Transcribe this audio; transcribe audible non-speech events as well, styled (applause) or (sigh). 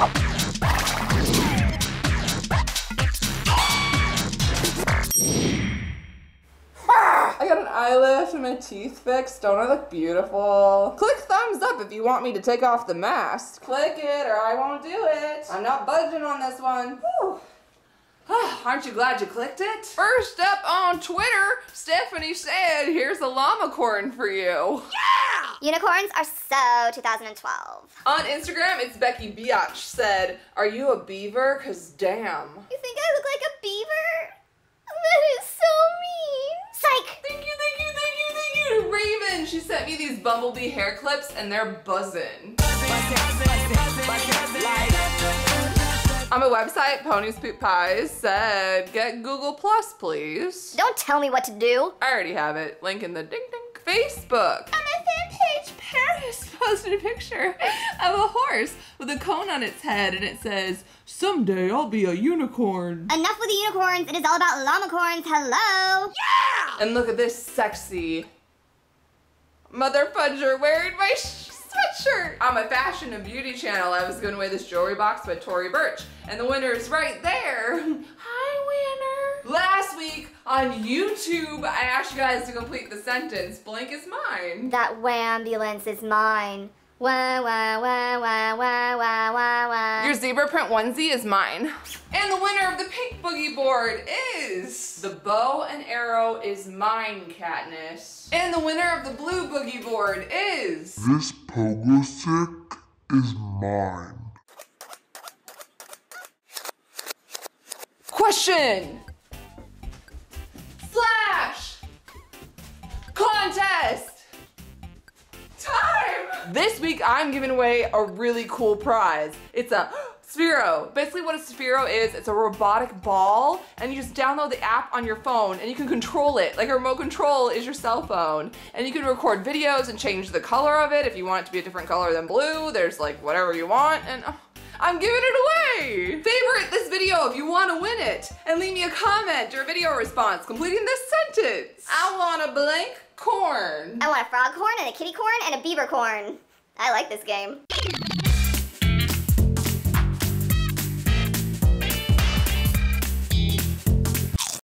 I got an eyelash and my teeth fixed. Don't I look beautiful? Click thumbs up if you want me to take off the mask. Click it or I won't do it. I'm not budging on this one. Whew. (sighs) Aren't you glad you clicked it? First up on Twitter, Stephanie said, here's a llama corn for you. Unicorns are so 2012. On Instagram, it's Becky Biatch said, are you a beaver? Cause damn. You think I look like a beaver? That is so mean. Psych! Thank you, thank you, thank you, thank you. Raven, she sent me these bumblebee hair clips and they're buzzing. On my website, Ponies Poop Pies said, get Google Plus, please. Don't tell me what to do. I already have it. Link in the ding ding. Facebook. On my Paris posted a picture of a horse with a cone on its head and it says, Someday I'll be a unicorn. Enough with the unicorns. It is all about llamacorns. Hello. Yeah! And look at this sexy mother fudger wearing my sh- sweatshirt. On my fashion and beauty channel, I was giving away this jewelry box by Tory Burch, and the winner is right there. (laughs) Hi, winner. Last week on YouTube, I asked you guys to complete the sentence, blank is mine. That ambulance is mine. Wah, wah, wah, wah, wah, wah, wah, wah. Your zebra print onesie is mine. And the winner of the pink boogie board is the bow and arrow is mine, Katniss. And the winner of the blue boogie board is This pogo stick is mine. question This week I'm giving away a really cool prize. It's a (gasps) Sphero. Basically what a Sphero is, it's a robotic ball and you just download the app on your phone and you can control it. Like a remote control is your cell phone. And you can record videos and change the color of it if you want it to be a different color than blue. There's like whatever you want and oh, I'm giving it away. This video if you want to win it and leave me a comment or a video response completing this sentence. I want a blank corn. I want a frog corn and a kitty corn and a beaver corn. I like this game.